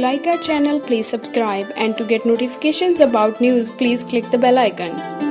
like our channel, please subscribe and to get notifications about news, please click the bell icon.